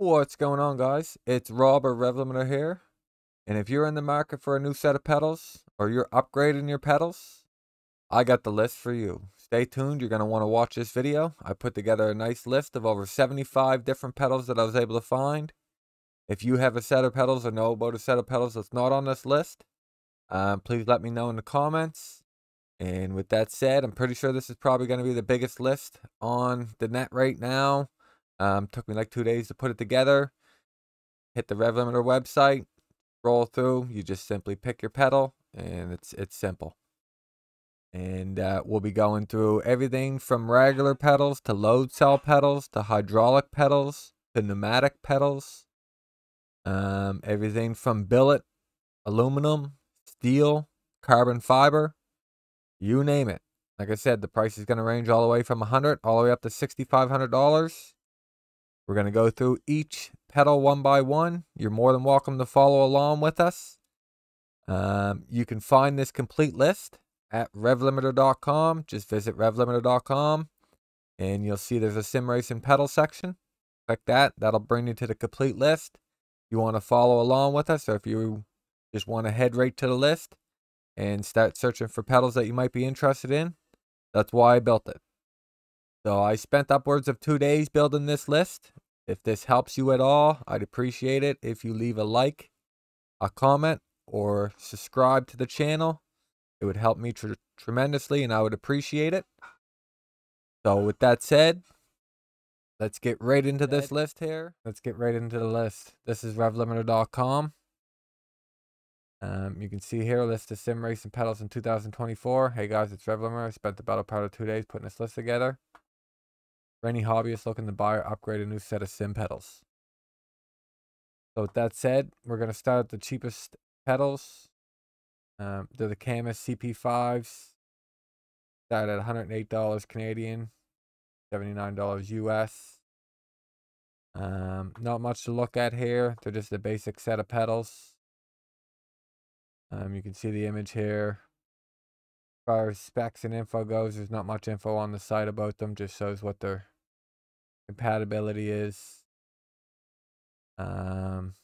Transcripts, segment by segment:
What's going on, guys? It's Rob or Rev Limiter here. And if you're in the market for a new set of pedals or you're upgrading your pedals, I got the list for you. Stay tuned. You're going to want to watch this video. I put together a nice list of over 75 different pedals that I was able to find. If you have a set of pedals or know about a set of pedals that's not on this list, um, please let me know in the comments. And with that said, I'm pretty sure this is probably going to be the biggest list on the net right now. Um, took me like two days to put it together. Hit the Rev Limiter website, roll through. You just simply pick your pedal, and it's it's simple. And uh, we'll be going through everything from regular pedals to load cell pedals to hydraulic pedals to pneumatic pedals. Um, everything from billet, aluminum, steel, carbon fiber, you name it. Like I said, the price is going to range all the way from 100 all the way up to $6,500. We're going to go through each pedal one by one. You're more than welcome to follow along with us. Um, you can find this complete list at revlimiter.com. Just visit revlimiter.com and you'll see there's a sim racing pedal section. Click that. That'll bring you to the complete list. You want to follow along with us, or if you just want to head right to the list and start searching for pedals that you might be interested in, that's why I built it. So I spent upwards of two days building this list. If this helps you at all, I'd appreciate it if you leave a like, a comment, or subscribe to the channel. It would help me tr tremendously and I would appreciate it. So with that said, let's get right into this list here. Let's get right into the list. This is revlimiter.com. Um, you can see here a list of sim racing pedals in 2024. Hey guys, it's Rev Limiter. I spent the better part of two days putting this list together for any hobbyist looking to buy or upgrade a new set of sim pedals. So with that said, we're going to start at the cheapest pedals. Um, they're the Cammus CP5s. Start at $108 Canadian, $79 US. Um, not much to look at here. They're just a basic set of pedals. Um, you can see the image here. As far as specs and info goes, there's not much info on the site about them. Just shows what their compatibility is. Um,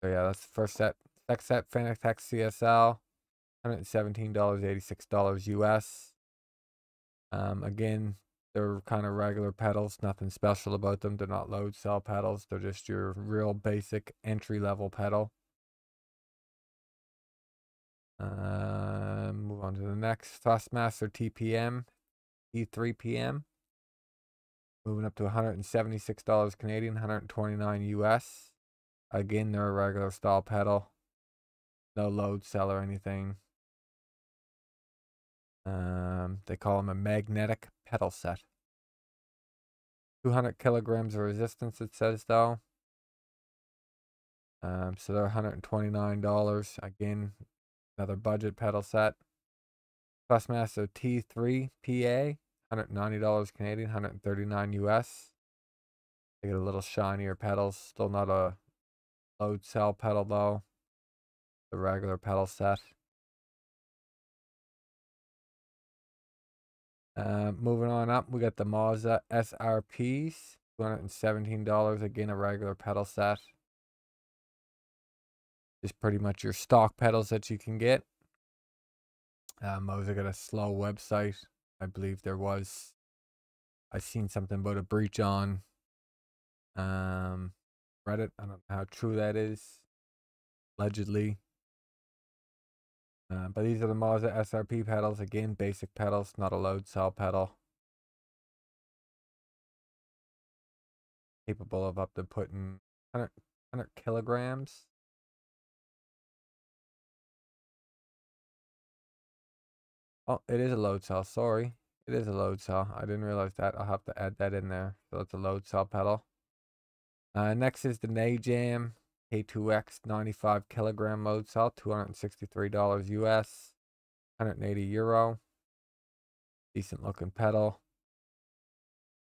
so yeah, that's the first set. Second set, Fanatec CSL, $117, 86 US. Um, again, they're kind of regular pedals, nothing special about them. They're not load cell pedals. They're just your real basic entry level pedal. Uh, move on to the next. Thrustmaster TPM, E3PM. Moving up to $176 Canadian, 129 US. Again, they're a regular style pedal. No load cell or anything. Um, they call them a magnetic pedal set. 200 kilograms of resistance, it says though. Um, so they're $129. Again, another budget pedal set. Thrustmaster T3 PA, $190 Canadian, 139 US. They get a little shinier pedals. Still not a load cell pedal though. The regular pedal set. Uh, moving on up, we got the Moza SRPs, $217. Again, a regular pedal set. Just pretty much your stock pedals that you can get. Uh, Moza got a slow website. I believe there was. I seen something about a breach on um, Reddit. I don't know how true that is. Allegedly. Uh, but these are the Moza SRP pedals. Again, basic pedals, not a load cell pedal. Capable of up to putting 100, 100 kilograms. Oh, it is a load cell. Sorry. It is a load cell. I didn't realize that. I'll have to add that in there. So it's a load cell pedal. Uh, next is the Najam K2X 95 kilogram load cell, $263 US, 180 Euro. Decent looking pedal.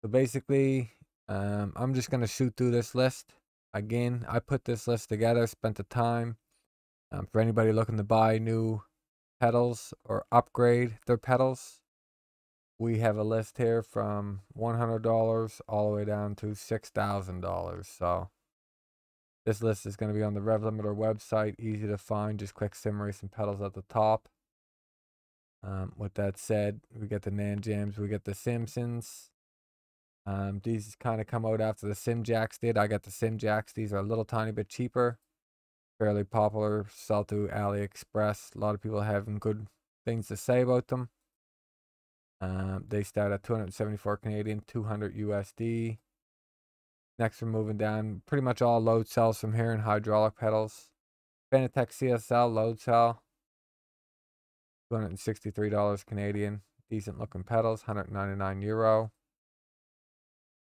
So basically, um, I'm just going to shoot through this list. Again, I put this list together, spent the time. Um, for anybody looking to buy new pedals or upgrade their pedals, we have a list here from $100 all the way down to $6,000. So this list is going to be on the Rev Limiter website. Easy to find. Just click Sim Racing Pedals at the top. Um, with that said, we get the Nan Jams, we get the Simsonns. Um, these kind of come out after the Sim Jacks did. I got the Sim Jacks. These are a little tiny bit cheaper. Fairly popular. Sell to AliExpress. A lot of people having good things to say about them. Um, they start at 274 Canadian, 200 USD. Next, we're moving down. Pretty much all load cells from here in hydraulic pedals. Fanatec CSL load cell. $263 Canadian. Decent looking pedals, 199 euro.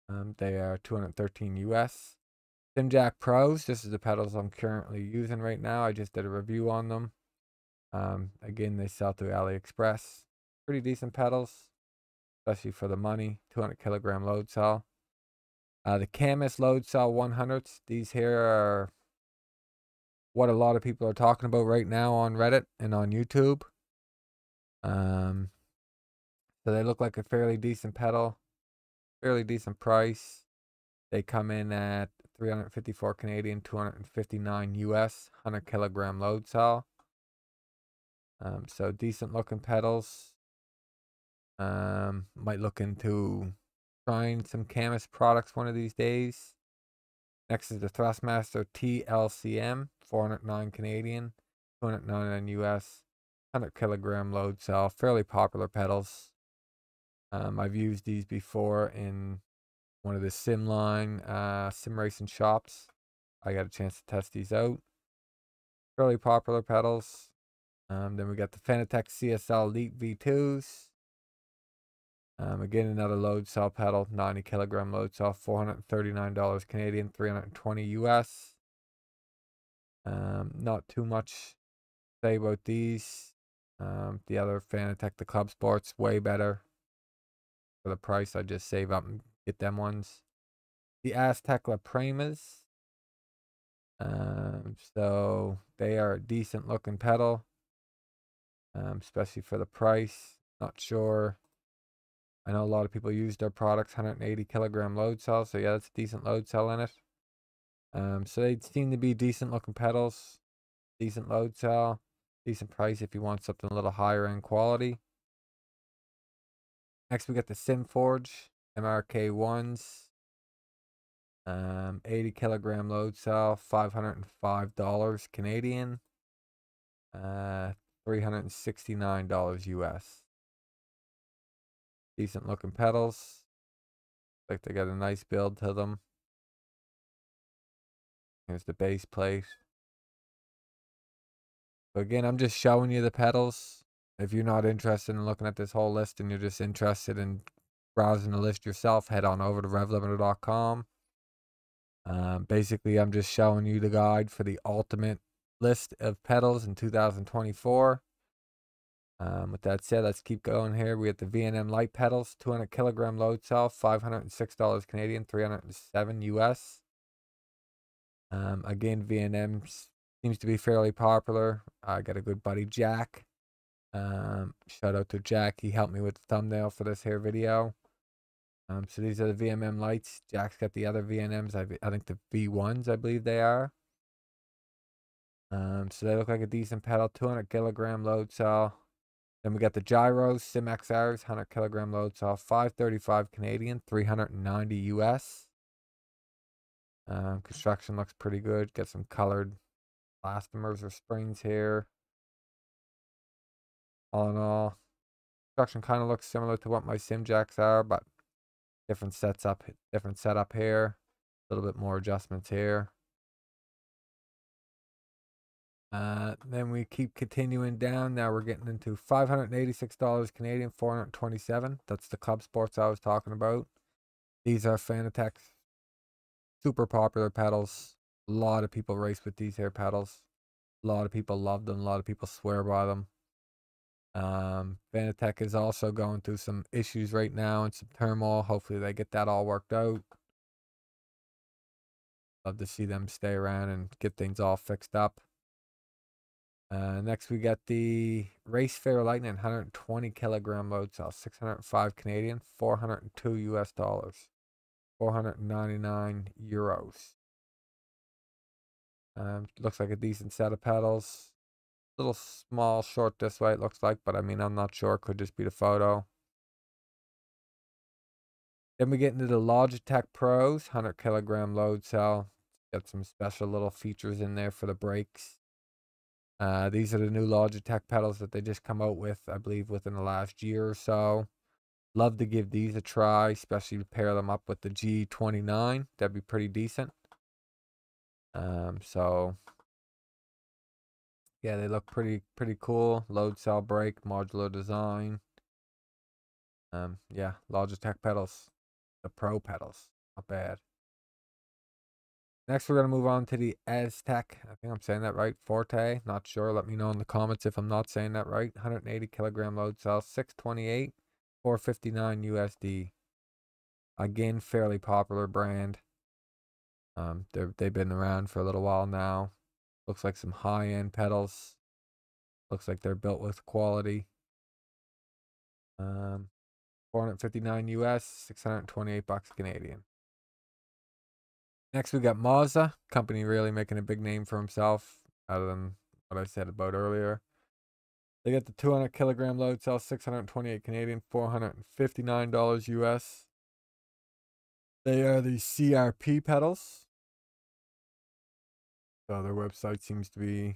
Um, they are 213 US. Simjack Pros, this is the pedals I'm currently using right now. I just did a review on them. Um, again, they sell through AliExpress. Pretty decent pedals, especially for the money. 200 kilogram load cell. Uh, the Cammus load cell 100s. These here are what a lot of people are talking about right now on Reddit and on YouTube. Um, so they look like a fairly decent pedal, fairly decent price. They come in at 354 Canadian, 259 US, 100 kilogram load cell. Um, so decent looking pedals. Um, might look into trying some Cammus products one of these days. Next is the Thrustmaster TLCM, 409 Canadian, 299 US, 100 kilogram load cell. Fairly popular pedals. Um, I've used these before in one of the Simline uh, sim racing shops. I got a chance to test these out. Fairly popular pedals. Um, then we got the Fanatec CSL Elite V2s. Um, again, another load cell pedal, 90 kilogram load cell, $439 Canadian, 320 US. Um, not too much to say about these. Um, the other Fanatec, the Club Sports, way better for the price. I just save up and get them ones. The Asetek La Primas. Um, so they are a decent looking pedal um, especially for the price. Not sure. I know a lot of people use their products, 180 kilogram load cell, so yeah, that's a decent load cell in it. Um, so they seem to be decent looking pedals, decent load cell, decent price if you want something a little higher in quality. Next, we got the SimForge MRK ones. Um, 80 kilogram load cell, $505 Canadian. Uh, $369 US. Decent looking pedals. Like they got a nice build to them. Here's the base plate. So again, I'm just showing you the pedals. If you're not interested in looking at this whole list and you're just interested in browsing the list yourself, head on over to revlimiter.com. Um, basically, I'm just showing you the guide for the ultimate list of pedals in 2024. Um, with that said, let's keep going here. We have the VNM light pedals, 200 kilogram load cell, $506 Canadian, 307 US. Um, again, VNM seems to be fairly popular. I got a good buddy, Jack. Um, shout out to Jack. He helped me with the thumbnail for this here video. Um, so these are the VNM lights. Jack's got the other VNMs. I, I think the V1s, I believe they are. Um, so they look like a decent pedal, 200 kilogram load cell. Then we got the Girros, SimXRs, 100 kilogram load cell, 535 Canadian, 390 US. Um, construction looks pretty good. Get some colored elastomers or springs here. All in all, construction kind of looks similar to what my Simjacks are, but different sets up, different setup here. A little bit more adjustments here. Uh, then we keep continuing down. Now we're getting into $586 Canadian, 427. That's the club sports I was talking about. These are Fanatec super popular pedals. A lot of people race with these here pedals. A lot of people love them. A lot of people swear by them. Um, Fanatec is also going through some issues right now and some turmoil. Hopefully they get that all worked out. Love to see them stay around and get things all fixed up. Uh, next, we got the Race Fear Lightning 120 kilogram load cell, 605 Canadian, 402 US dollars, 499 euros. Um, looks like a decent set of pedals. Little small, short this way, it looks like, but I mean, I'm not sure. Could just be the photo. Then we get into the Logitech Pros, 100 kilogram load cell. Got some special little features in there for the brakes. Uh, these are the new Logitech pedals that they just come out with, I believe, within the last year or so. Love to give these a try, especially to pair them up with the G29. That'd be pretty decent. Um, so yeah, they look pretty pretty cool. Load cell brake, modular design. Um, yeah, Logitech pedals, the Pro pedals, not bad. Next, we're going to move on to the Asetek. I think I'm saying that right. Forte. Not sure. Let me know in the comments if I'm not saying that right. 180 kilogram load cell. 628. 459 USD. Again, fairly popular brand. Um, they've been around for a little while now. Looks like some high-end pedals. Looks like they're built with quality. Um, 459 US, 628 bucks Canadian. Next, we got Moza, company really making a big name for himself, other than what I said about earlier. They get the 200 kilogram load cell, 628 Canadian, 459 dollars US. They are the CRP pedals. So their website seems to be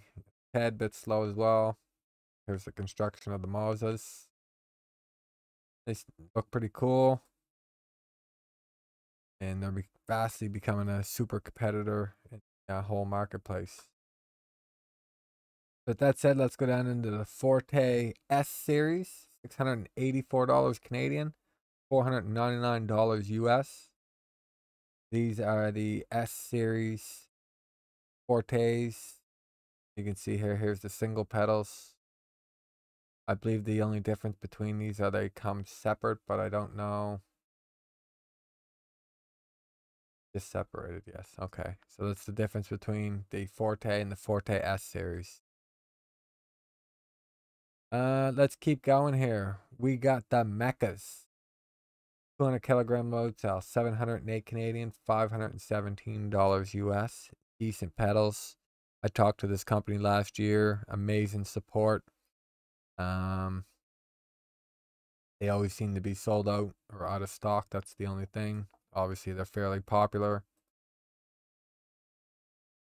a tad bit slow as well. Here's the construction of the Mozas. They look pretty cool and they're vastly becoming a super competitor in the whole marketplace. But that said, let's go down into the Forte S series, six hundred and eighty-four dollars Canadian, four hundred and ninety-nine dollars US. These are the S series Fortes. You can see here. Here's the single pedals. I believe the only difference between these are they come separate, but I don't know just separated, yes. Okay. So that's the difference between the Forte and the Forte S series. Uh, let's keep going here. We got the Mecas. 200 kilogram load cell, 708 Canadian, $517 US. Decent pedals. I talked to this company last year. Amazing support. Um, they always seem to be sold out or out of stock. That's the only thing. Obviously, they're fairly popular.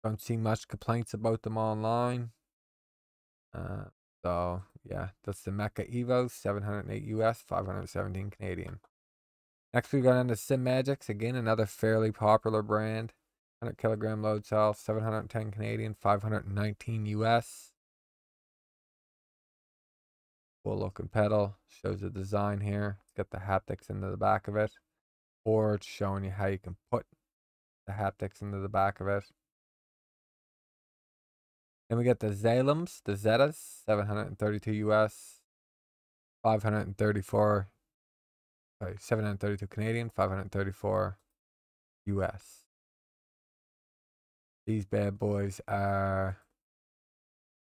Don't see much complaints about them online. Uh, so, yeah, that's the Meca Evo, 708 US, 517 Canadian. Next, we got into Simagics, again, another fairly popular brand. 100 kilogram load cell, 710 Canadian, 519 US. Cool looking pedal. Shows the design here. It's got the haptics into the back of it or it's showing you how you can put the haptics into the back of it. Then we get the Zalems, the Zetas, 732 US, 534, sorry, 732 Canadian, 534 US. These bad boys uh, are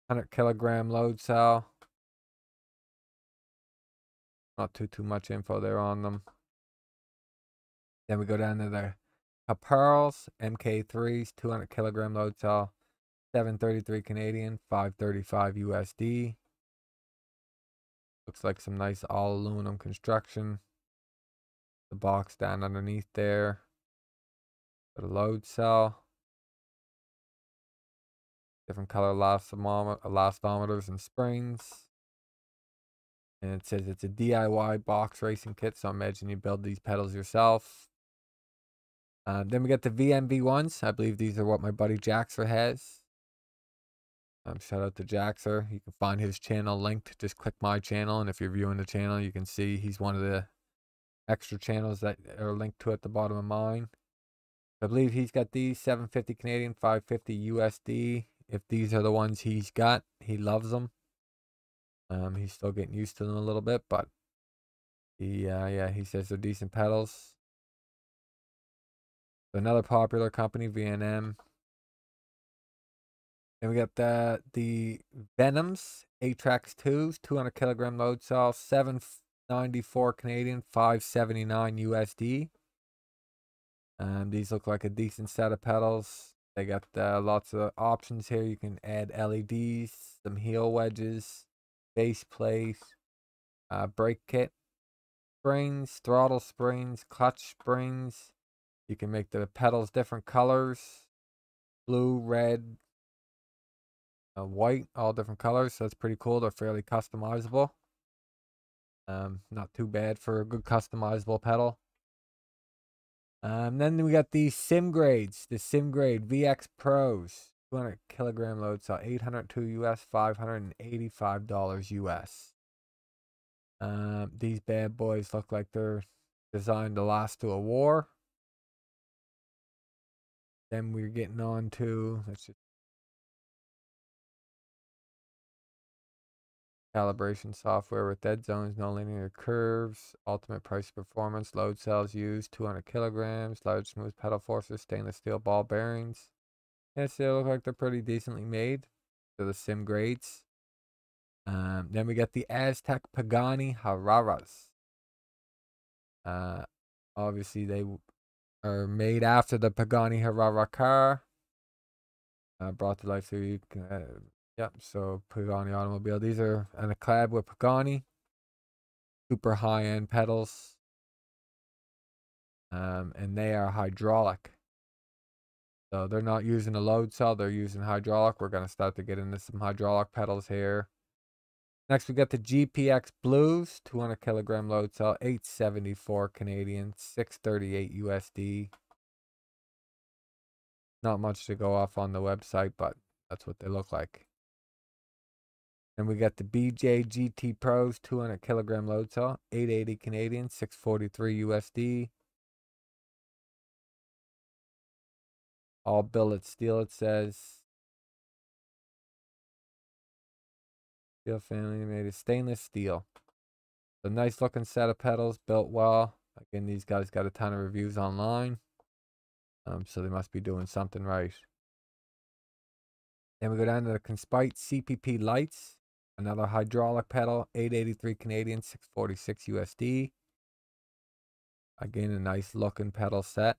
100 kilogram load cell. Not too, too much info there on them. Then we go down to the Haparls MK3s, 200 kilogram load cell, 733 Canadian, 535 USD. Looks like some nice all aluminum construction. The box down underneath there. The load cell. Different color elastometers and springs. And it says it's a DIY box racing kit, so I imagine you build these pedals yourself. Uh, then we got the VNM ones. I believe these are what my buddy Jaxer has. Um, shout out to Jaxer. You can find his channel linked. Just click my channel, and if you're viewing the channel, you can see he's one of the extra channels that are linked to at the bottom of mine. I believe he's got these 750 Canadian, 550 USD. If these are the ones he's got, he loves them. Um, he's still getting used to them a little bit, but he, uh, yeah, he says they're decent pedals. Another popular company, VNM. Then we got the the Venyms Atrax 2s, 200 kilogram load cell, 794 Canadian, 579 USD. Um, these look like a decent set of pedals. They got uh, lots of options here. You can add LEDs, some heel wedges, base plate, uh, brake kit, springs, throttle springs, clutch springs. You can make the pedals different colors, blue, red, uh, white, all different colors. So that's pretty cool. They're fairly customizable. Um, not too bad for a good customizable pedal. Um, then we got the sim grades, the sim grade VX Pros, 200 kilogram load cell, 802 US, $585 US. Um, these bad boys look like they're designed to last to a war. Then we're getting on to, let's just calibration software with dead zones, no linear curves, ultimate price performance, load cells used, 200 kilograms, large smooth pedal forces, stainless steel ball bearings. Yes, they look like they're pretty decently made. They're the sim grades. Um, then we get the Asetek Pagani Hararas. Uh, obviously, they are made after the Pagani Harara car. Uh, brought to life through uh, Yep, so Pagani automobile. These are in a collab with Pagani. Super high end pedals. Um, and they are hydraulic. So they're not using a load cell, they're using hydraulic. We're gonna start to get into some hydraulic pedals here. Next we got the GPX Blues, 200 kilogram load cell, 874 Canadian, 638 USD. Not much to go off on the website, but that's what they look like. Then we got the BJ GT Pros 200 kilogram load saw, 880 Canadian, 643 USD. All billet steel, it says. Steel family made of stainless steel. A nice looking set of pedals, built well. Again, these guys got a ton of reviews online. Um, so they must be doing something right. Then we go down to the Conspit CPP lights. Another hydraulic pedal, 883 Canadian, 646 USD. Again, a nice looking pedal set.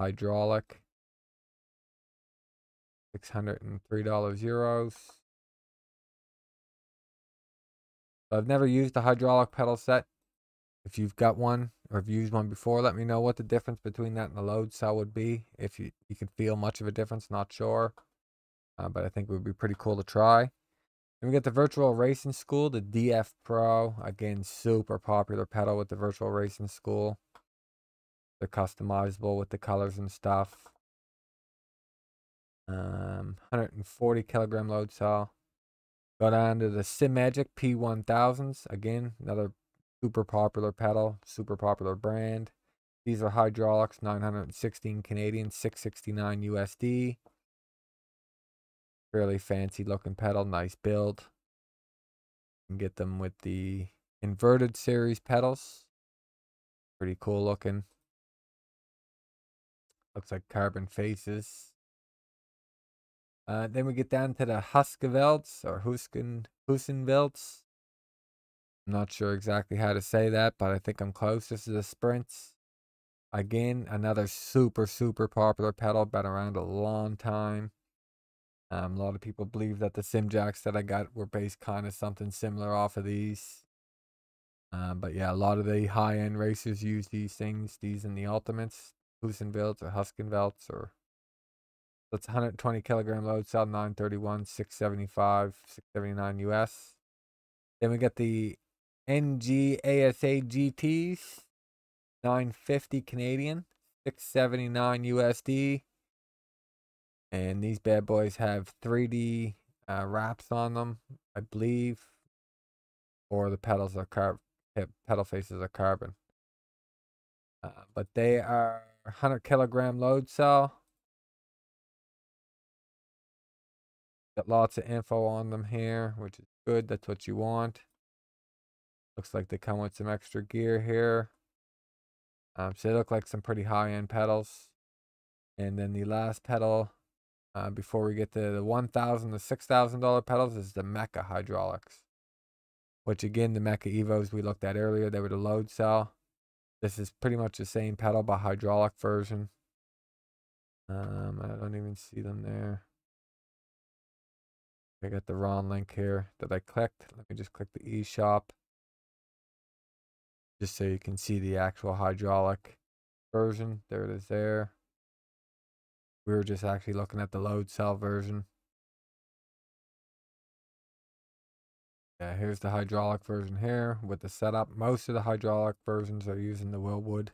Hydraulic. $603 euros. I've never used a hydraulic pedal set. If you've got one or have used one before, let me know what the difference between that and the load cell would be. If you, you can feel much of a difference, not sure. Uh, but I think it would be pretty cool to try. Then we get the Virtual Racing School, the DF Pro. Again, super popular pedal with the Virtual Racing School. They're customizable with the colors and stuff. Um, 140 kilogram load cell. Go down to the Simagic P1000s. Again, another super popular pedal, super popular brand. These are hydraulics, 916 Canadian, 669 USD. Fairly fancy looking pedal, nice build. You can get them with the inverted series pedals. Pretty cool looking. Looks like carbon faces. Uh, then we get down to the Huskevelds or Husken Husenvelds. I'm not sure exactly how to say that, but I think I'm close. This is a Sprints. Again, another super, super popular pedal. Been around a long time. Um, a lot of people believe that the sim jacks that I got were based kind of something similar off of these. Um, but yeah, a lot of the high end racers use these things, these in the ultimates, Husenvelds or Huskenvelds or that's 120 kilogram load cell, 931, 675, 679 US. Then we got the NGASA GTs, 950 Canadian, 679 USD. And these bad boys have 3D uh, wraps on them, I believe. Or the pedals are car pedal faces are carbon. Uh, but they are 100 kilogram load cell. Got lots of info on them here, which is good. That's what you want. Looks like they come with some extra gear here. Um, so they look like some pretty high-end pedals. And then the last pedal uh, before we get to the one thousand to six thousand dollar pedals is the Meca hydraulics. Which again, the Meca Evos we looked at earlier, they were the load cell. This is pretty much the same pedal but hydraulic version. Um, I don't even see them there. I got the wrong link here that I clicked. Let me just click the eShop. Just so you can see the actual hydraulic version. There it is there. We were just actually looking at the load cell version. Yeah, here's the hydraulic version here with the setup. Most of the hydraulic versions are using the Wilwood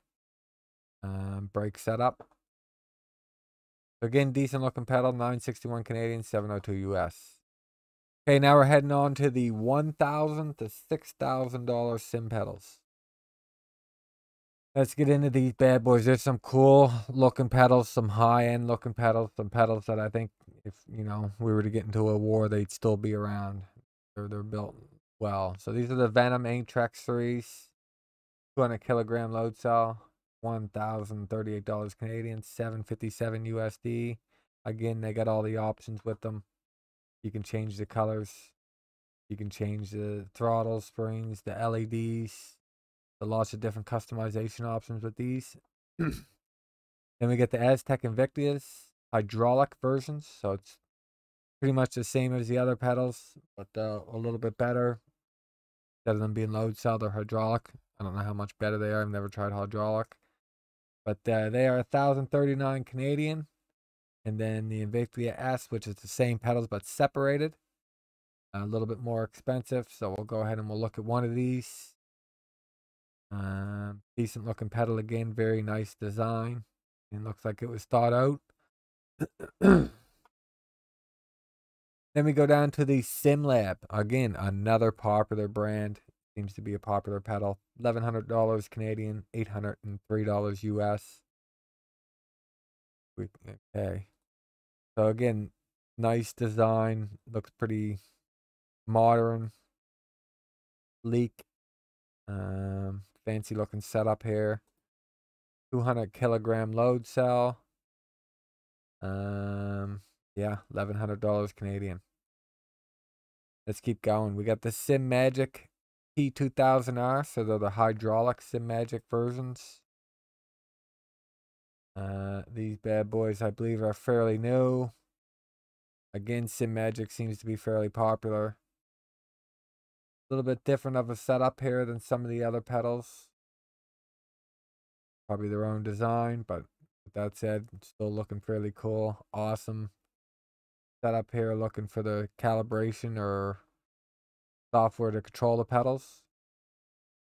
um, brake setup. Again, decent looking pedal, 961 Canadian, 702 US. Okay, now we're heading on to the 1,000 to $6,000 sim pedals. Let's get into these bad boys. There's some cool looking pedals, some high end looking pedals, some pedals that I think if, you know, we were to get into a war, they'd still be around. They're, they're built well. So these are the Venym Aintrex 3s, 200 kilogram load cell, $1,038 Canadian, 757 USD. Again, they got all the options with them. You can change the colors. You can change the throttle springs, the LEDs, the lots of different customization options with these. then we get the Asetek Invictus hydraulic versions. So it's pretty much the same as the other pedals, but uh, a little bit better. Instead of them being load cell, they're hydraulic. I don't know how much better they are. I've never tried hydraulic. But uh, they are 1039 Canadian. And then the Invictus S, which is the same pedals but separated. A little bit more expensive. So we'll go ahead and we'll look at one of these. Um, decent looking pedal again, very nice design. It looks like it was thought out. then we go down to the SimLab. Again, another popular brand. Seems to be a popular pedal. $1,100 Canadian, $803 US. Okay. So again, nice design. Looks pretty modern. Leak. Um, fancy looking setup here. 200 kilogram load cell. Um, yeah, $1,100 Canadian. Let's keep going. We got the Simagic P2000R, so they're the hydraulic Simagic versions. Uh, these bad boys, I believe, are fairly new. Again, Simagic seems to be fairly popular. Little bit different of a setup here than some of the other pedals. Probably their own design, but with that said, still looking fairly cool. Awesome setup here, looking for the calibration or software to control the pedals.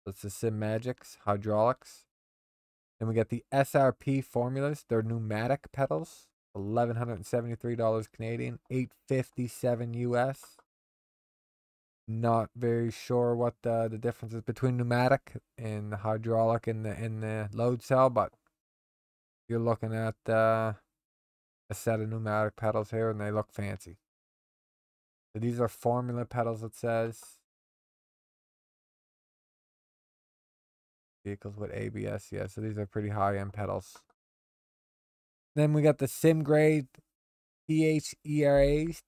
That's the Simagics hydraulics. Then we get the SRP formulas. They're pneumatic pedals. $1,173 Canadian, 857 US. Not very sure what the, the difference is between pneumatic and hydraulic in the in the load cell, but you're looking at uh, a set of pneumatic pedals here and they look fancy. So these are formula pedals, it says. Vehicles with ABS, yeah, so these are pretty high end pedals. Then we got the SimGrade PHERAs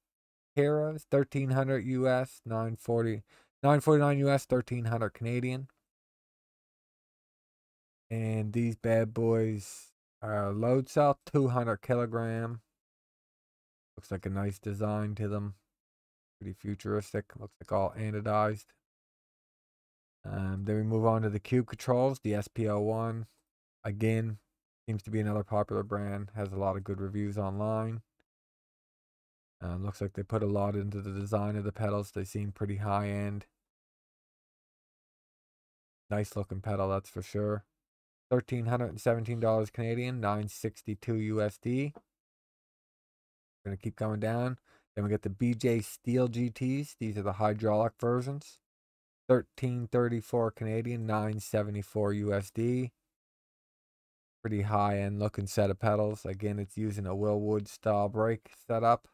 Heroes, 1300 US, 940, 949 US, 1300 Canadian. And these bad boys are load cell, 200 kilogram. Looks like a nice design to them. Pretty futuristic. Looks like all anodized. Um, then we move on to the Cube Controls, the SPO1. Again, seems to be another popular brand. Has a lot of good reviews online. Um, looks like they put a lot into the design of the pedals. They seem pretty high end. Nice looking pedal, that's for sure. $1,317 Canadian, 962 USD. Going to keep going down. Then we get the BJ Steel GTs. These are the hydraulic versions. 1334 Canadian, 974 USD. Pretty high end looking set of pedals. Again, it's using a Wilwood style brake setup.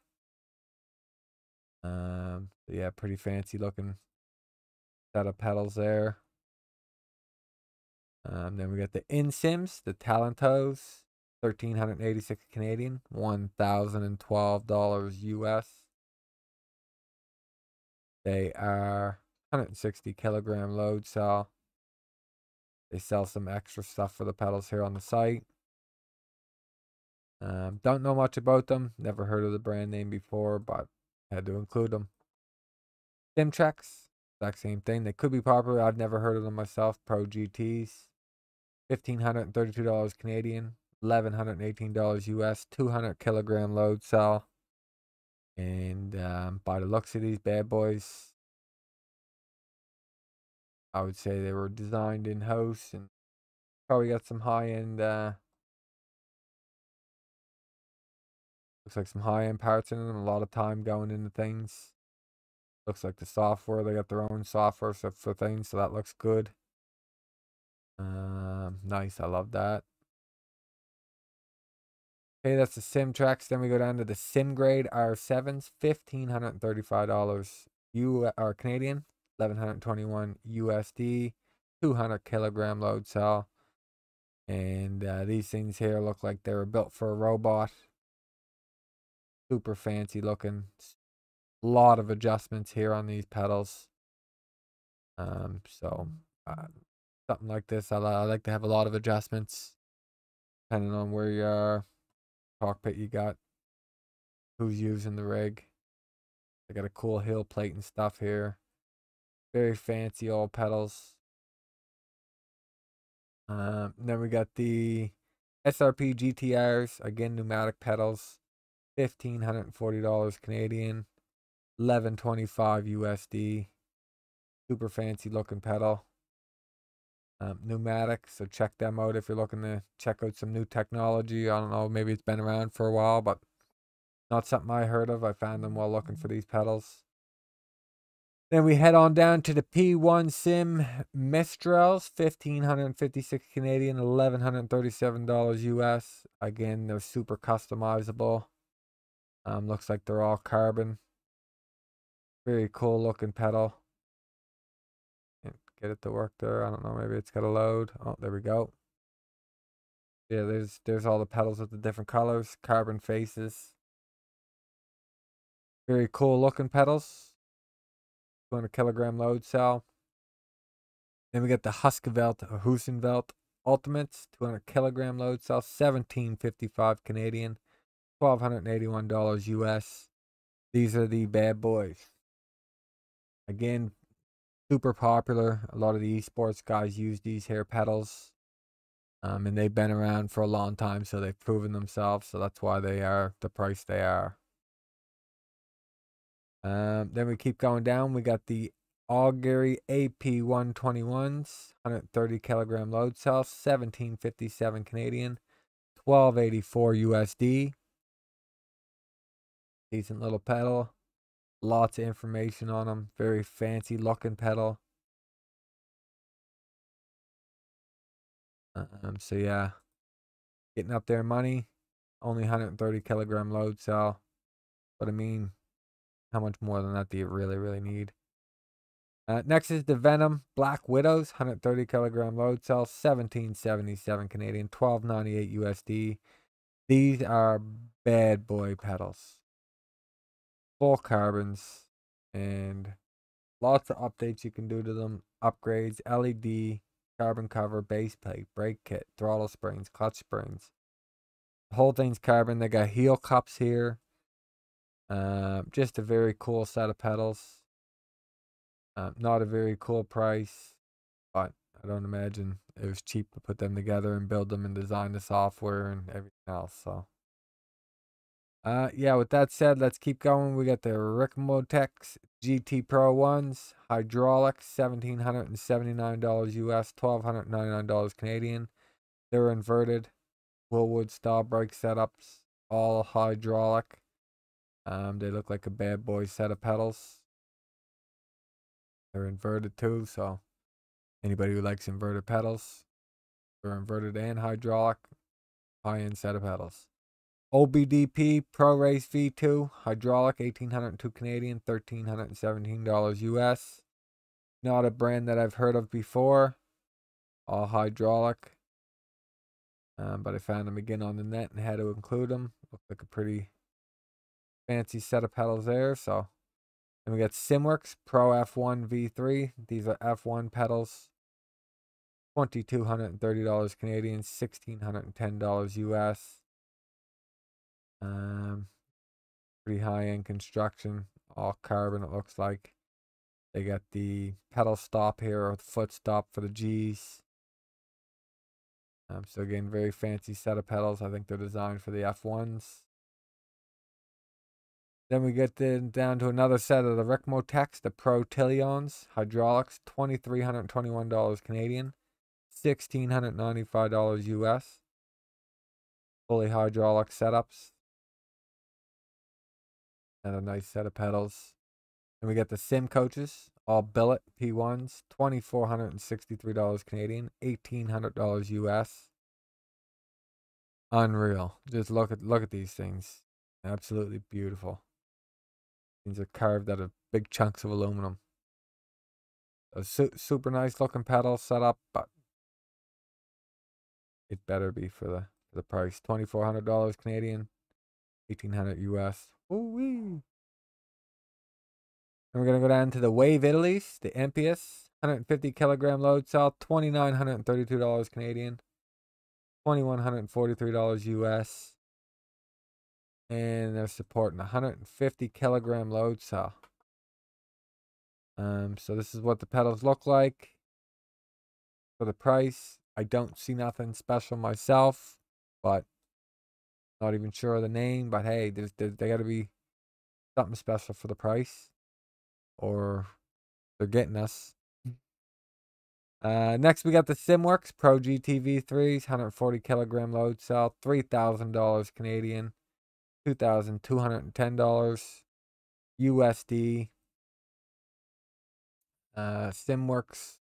Um, yeah, pretty fancy looking set of pedals there. Um, then we got the ImSims, the Talentos, thirteen hundred eighty six Canadian, one thousand and twelve dollars US. They are 160 kilogram load cell. They sell some extra stuff for the pedals here on the site. Um, don't know much about them. Never heard of the brand name before, but had to include them. Simtrecs, exact same thing. They could be popular. I've never heard of them myself. Pro GTs, fifteen hundred and thirty-two dollars Canadian, eleven hundred and eighteen dollars US, two hundred kilogram load cell. And um, by the looks of these bad boys, I would say they were designed in house and probably got some high end. Uh, looks like some high end parts in them. A lot of time going into things. Looks like the software they got their own software for, for things, so that looks good. Um, nice. I love that. Okay, that's the Simtrecs. Then we go down to the sim grade R7s, fifteen hundred and thirty-five dollars You are Canadian, eleven hundred twenty-one USD, two hundred kilogram load cell, and uh, these things here look like they were built for a robot. Super fancy looking. A lot of adjustments here on these pedals. Um, so uh, something like this, I, I like to have a lot of adjustments, depending on where you are cockpit you got, who's using the rig. I got a cool hill plate and stuff here. Very fancy old pedals. Um, then we got the SRP GTRs, again pneumatic pedals, fifteen hundred and forty dollars Canadian, eleven twenty five USD. Super fancy looking pedal um, pneumatic. So check them out if you're looking to check out some new technology. I don't know, maybe it's been around for a while, but not something I heard of. I found them while looking for these pedals. Then we head on down to the P1 Sim Mistrals, 1556 Canadian, $1,137 US. Again, they're super customizable. Um, looks like they're all carbon. Very cool looking pedal get it to work there. I don't know. Maybe it's got a load. Oh, there we go. Yeah, there's there's all the pedals with the different colors, carbon faces. Very cool looking pedals. 200 kilogram load cell. Then we got the or Husenvelt Ultimates, 200 kilogram load cell, 1755 Canadian, $1,281 US. These are the bad boys. Again, super popular. A lot of the esports guys use these hair pedals. Um, and they've been around for a long time, so they've proven themselves. So that's why they are the price they are. Um, then we keep going down. We got the Augury AP121s, 130 kilogram load cell, 1757 Canadian, 1284 USD. Decent little pedal. Lots of information on them. Very fancy looking pedal. Um, so yeah, getting up there money. Only 130 kilogram load cell. But I mean, how much more than that do you really, really need? Uh, next is the Venym Black Widows, 130 kilogram load cell, 1777 Canadian, 1298 USD. These are bad boy pedals full carbons and lots of updates you can do to them upgrades led carbon cover base plate brake kit throttle springs clutch springs. The whole thing's carbon. They got heel cups here. Uh, just a very cool set of pedals. Uh, not a very cool price but i don't imagine it was cheap to put them together and build them and design the software and everything else so uh, yeah, with that said, let's keep going. We got the Ricmotechs GT Pro ones, hydraulic, $1,779 US, $1,299 Canadian. They're inverted, Wilwood style brake setups, all hydraulic. Um, they look like a bad boy set of pedals. They're inverted too, so anybody who likes inverted pedals, they're inverted and hydraulic, high-end set of pedals. OBDP Pro Race V2 hydraulic 1802 Canadian, $1317 US. Not a brand that I've heard of before. All hydraulic. Um, but I found them again on the net and had to include them. Look like a pretty fancy set of pedals there. So then we got SimWorx Pro F1 V3. These are F1 pedals. $2,230 Canadian, $1,610 US. Um, pretty high end construction, all carbon, it looks like. They got the pedal stop here, or the foot stop for the G's. Um, so again, very fancy set of pedals. I think they're designed for the F1s. Then we get then down to another set of the Ricmotechs, the Pro Tillions hydraulics, twenty three hundred twenty one dollars Canadian, sixteen hundred ninety five dollars US. Fully hydraulic setups. And a nice set of pedals. And we get the sim coaches, all billet P1s, twenty four hundred and sixty three dollars Canadian, eighteen hundred dollars US. Unreal. Just look at look at these things. Absolutely beautiful. These are carved out of big chunks of aluminum. A su super nice looking pedal setup, but it better be for the for the price. Twenty four hundred dollars Canadian, eighteen hundred US. Ooh wee. And we're going to go down to the Wave Italy's, the Empius, 150 kilogram load cell, $2,932 Canadian, $2,143 US. And they're supporting 150 kilogram load cell. Um, so this is what the pedals look like for the price. I don't see nothing special myself, but not even sure of the name. But hey, there's, there's they got to be something special for the price or they're getting us. Uh, next, we got the SimWorx Pro GTV3s, 140 kilogram load cell, $3,000 Canadian, $2,210 USD. Uh, SimWorx.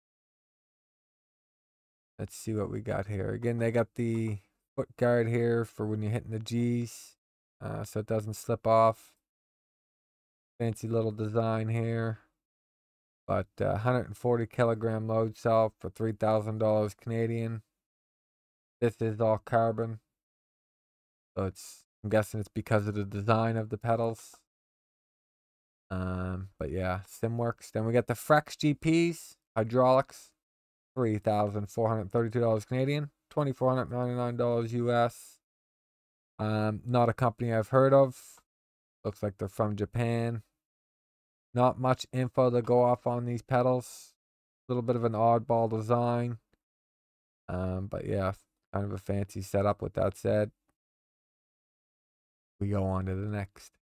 Let's see what we got here. Again, they got the foot guard here for when you're hitting the G's, uh, so it doesn't slip off. Fancy little design here. But uh, 140 kilogram load cell for $3,000 Canadian. This is all carbon. So it's, I'm guessing it's because of the design of the pedals. Um, but yeah, SimWorx. Then we got the Frex GPs, hydraulics, $3,432 Canadian, $2,499 US. Um, not a company I've heard of. Looks like they're from Japan. Not much info to go off on these pedals. A little bit of an oddball design. Um, but yeah, kind of a fancy setup with that said. We go on to the next.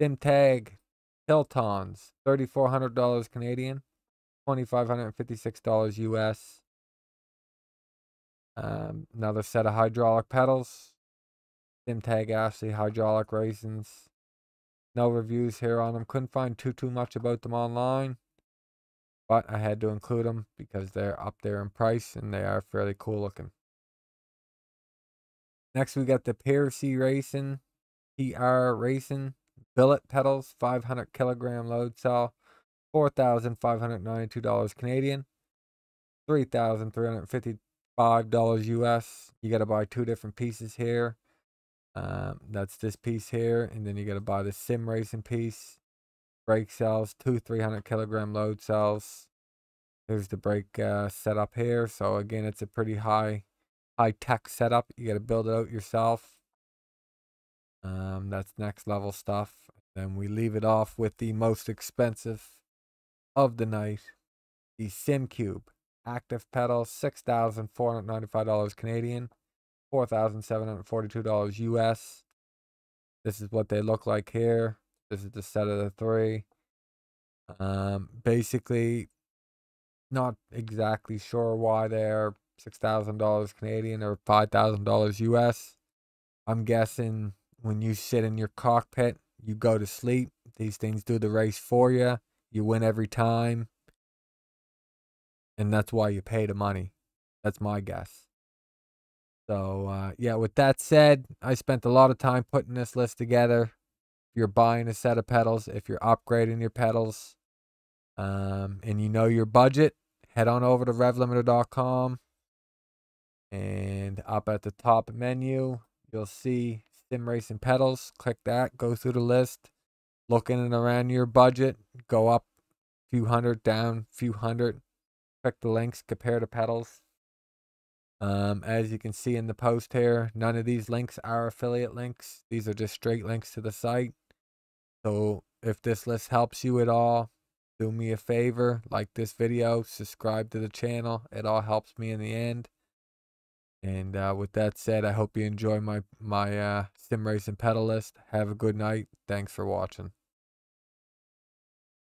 SimTag Hiltons, $3,400 Canadian, $2,556 US. Um, another set of hydraulic pedals. SimTag Ashley hydraulic racings. No reviews here on them. Couldn't find too too much about them online. But I had to include them because they're up there in price and they are fairly cool looking. Next we got the PRC Racing, PR Racing billet pedals, 500 kilogram load cell, $4,592 Canadian, $3,355 US. You got to buy two different pieces here. Um, that's this piece here, and then you got to buy the sim racing piece. Brake cells, two 300 kilogram load cells. There's the brake uh, setup here. So again, it's a pretty high, high tech setup. You got to build it out yourself. Um, that's next level stuff. Then we leave it off with the most expensive of the night, the SimCube active pedal, six thousand four hundred ninety-five dollars Canadian four thousand seven hundred forty-two dollars US. This is what they look like here. This is the set of the three. Um, basically, not exactly sure why they're six thousand dollars Canadian or five thousand dollars US. I'm guessing when you sit in your cockpit, you go to sleep. These things do the race for you. You win every time. And that's why you pay the money. That's my guess. So, uh, yeah, with that said, I spent a lot of time putting this list together. If you're buying a set of pedals, if you're upgrading your pedals, um, and you know your budget, head on over to revlimiter.com And up at the top menu, you'll see Sim Racing Pedals. Click that, go through the list, look in and around your budget, go up a few hundred, down a few hundred. Click the links, compare the pedals. Um, as you can see in the post here, none of these links are affiliate links. These are just straight links to the site. So if this list helps you at all, do me a favor, like this video, subscribe to the channel. It all helps me in the end. And uh, with that said, I hope you enjoy my my uh, sim racing pedal list. Have a good night. Thanks for watching.